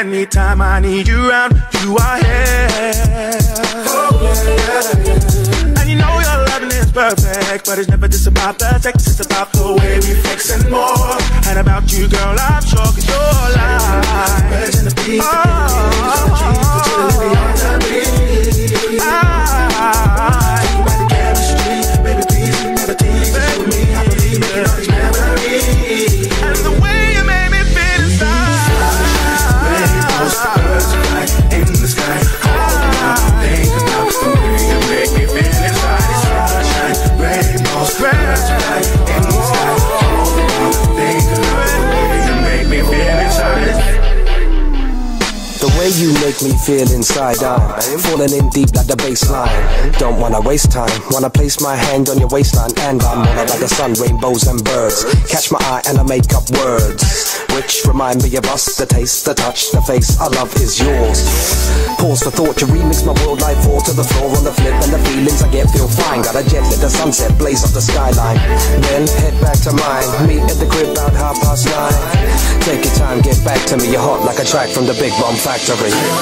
Anytime I need you around, you are here. Oh, yeah, yeah. And you know your loving is perfect, but it's never just about the sex, it's about the way we flex and more. And about you, girl, I'm sure cause you're alive. The beat, oh, the the beat, me feel inside. I'm falling in deep like the bassline. Don't wanna waste time, wanna place my hand on your waistline, and I'm on it like the sun, rainbows and birds. Catch my eye and I make up words, which remind me of us. The taste, the touch, the face I love is yours. Pause for thought, you remix my world life falls to the floor on the flip, and the feelings I get feel fine. Got a jet, lit, the sunset blaze up the skyline. Then head back to mine, meet at the crib about half past nine. Take your time, get back to me. You're hot like a track from the Big Bomb Factory.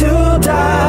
your number.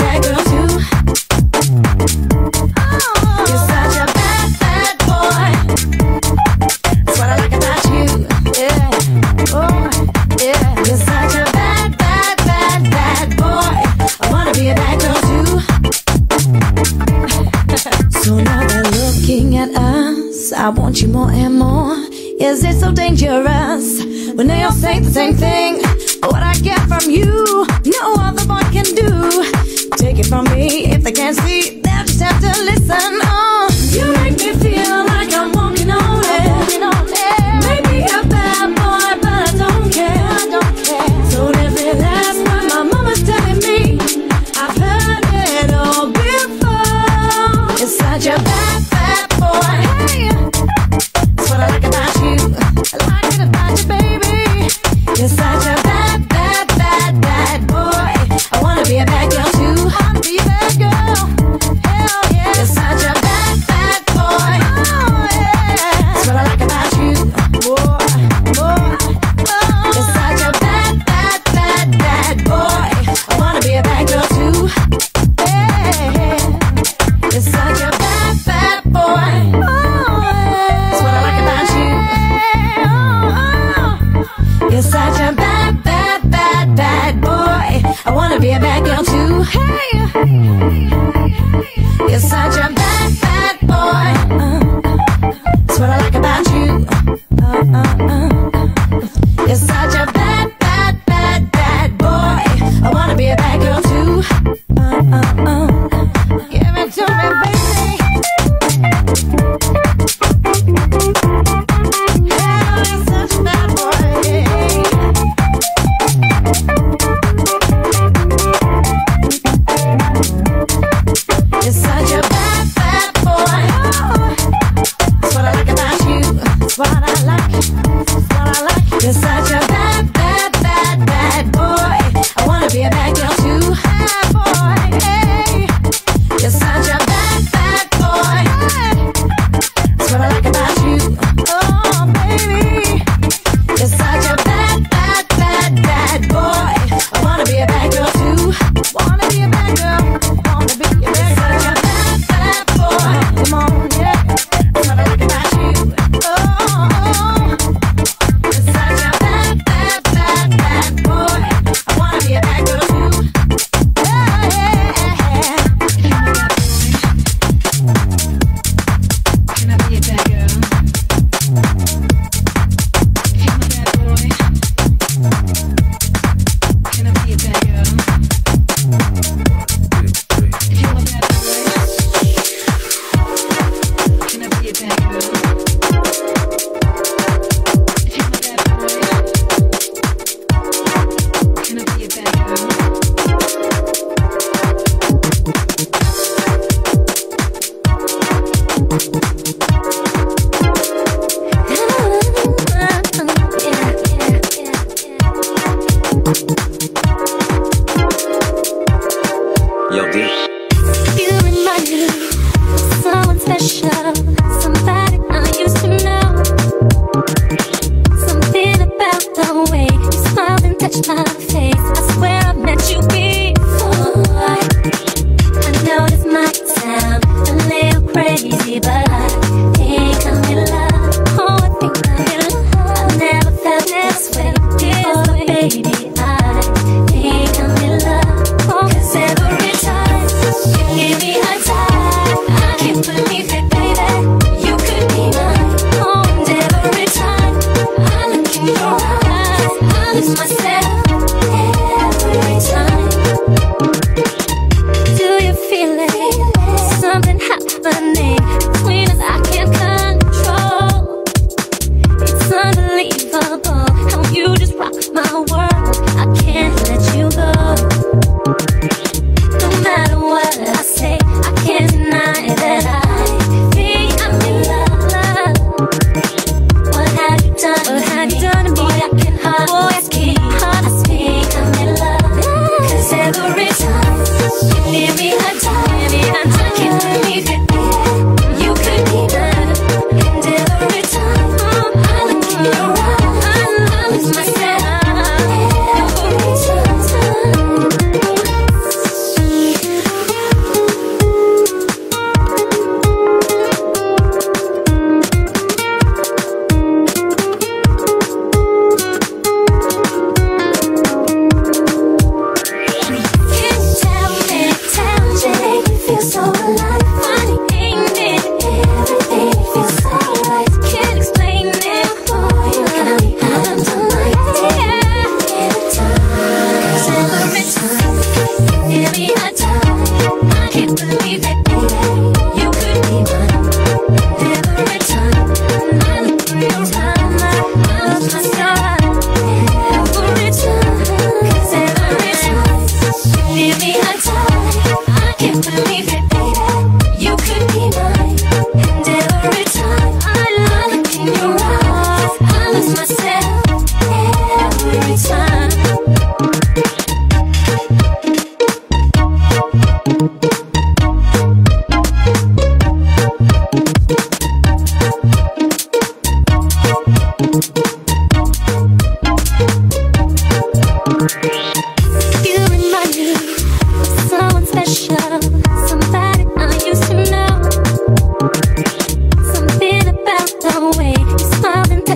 I wanna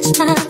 next time.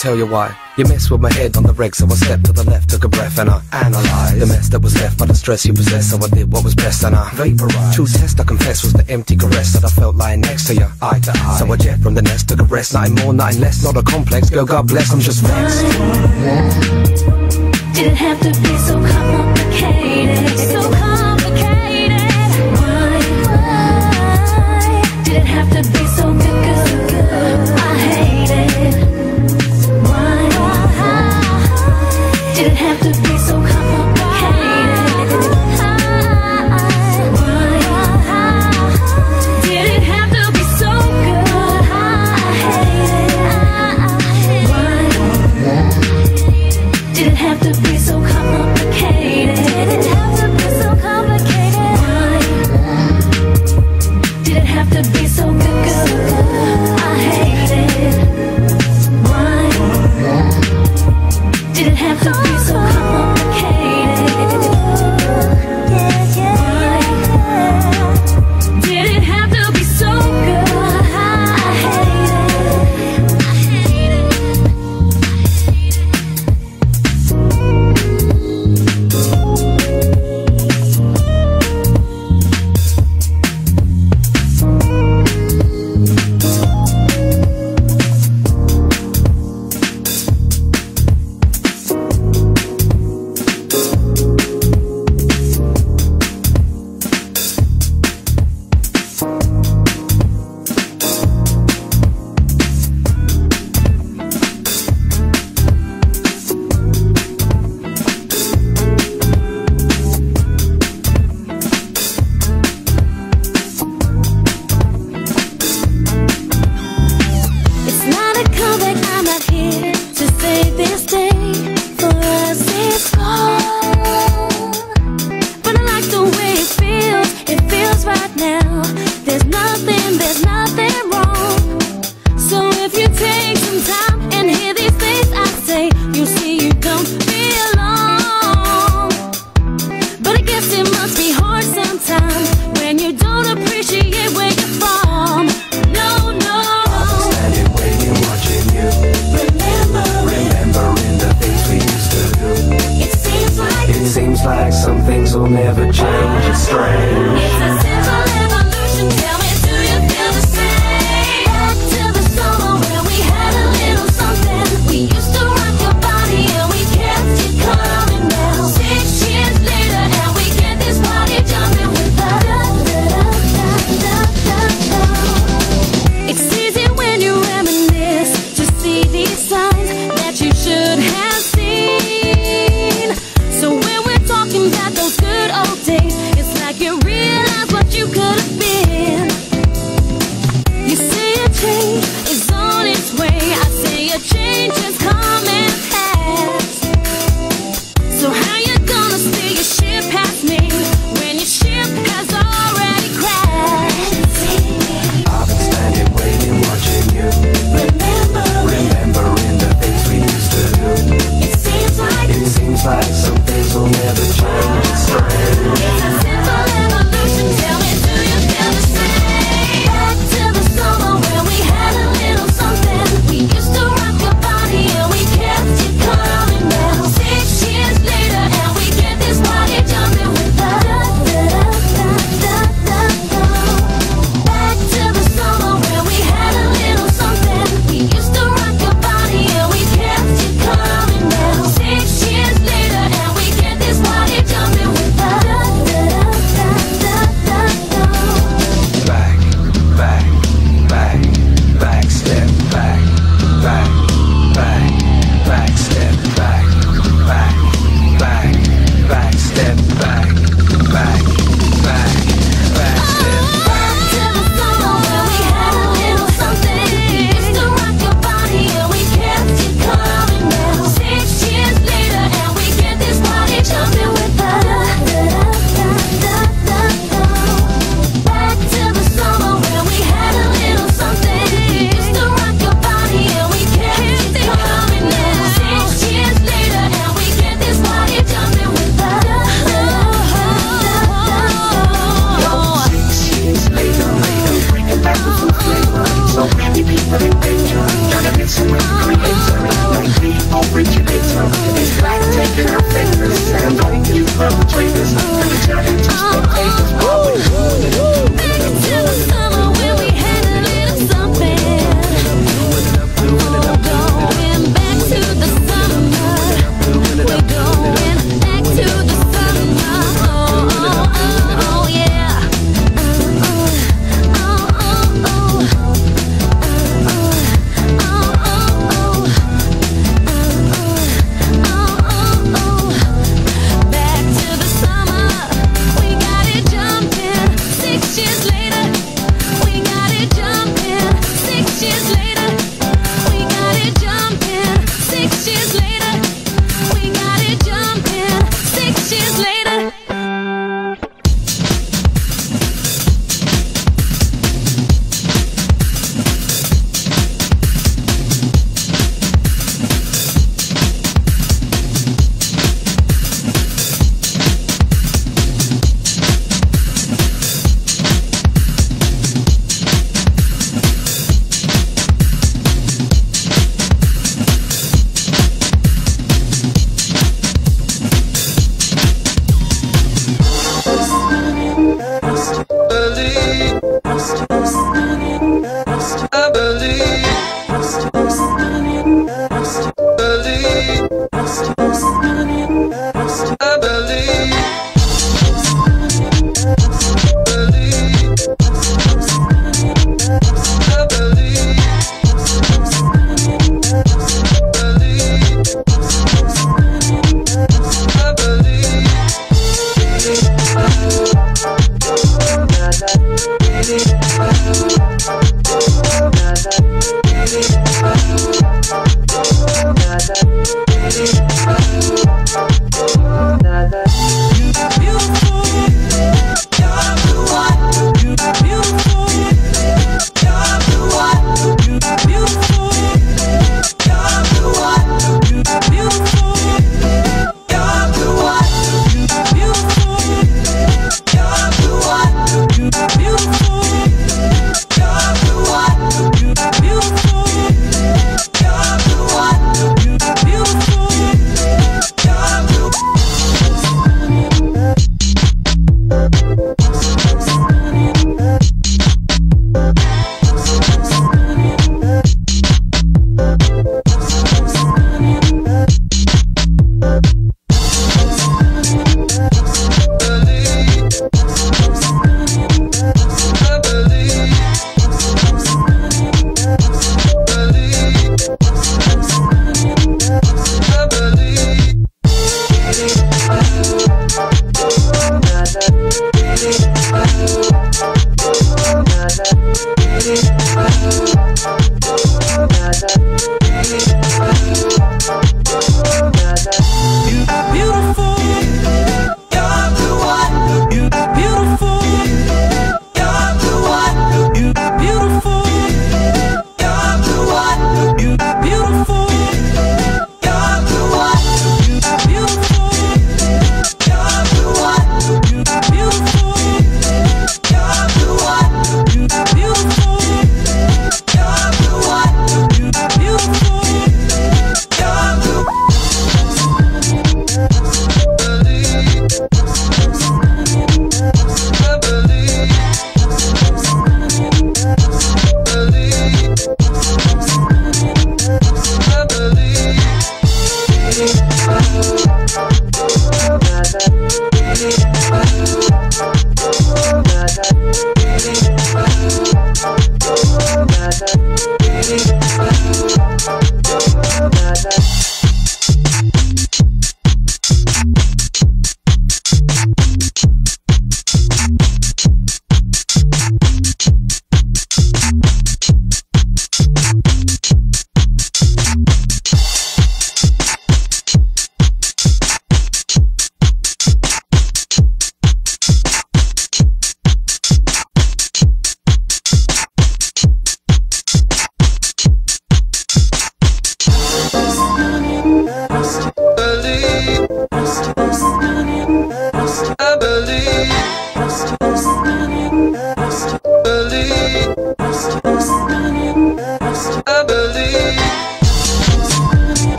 tell you why. You mess with my head on the reg, so I stepped to the left, took a breath, and I analyzed the mess that was left by the stress you possess. So I did what was best, and I vaporized. True test, I confess, was the empty caress that I felt lying next to you, eye to eye. So I jet from the nest, took a rest, nothing more, nothing less, not a complex. Girl, God bless, I'm just vexed. Didn't have to be so complicated, so complicated. Why, why? Didn't have to be so good. didn't have to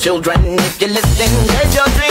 children, if you listen, chase your dreams,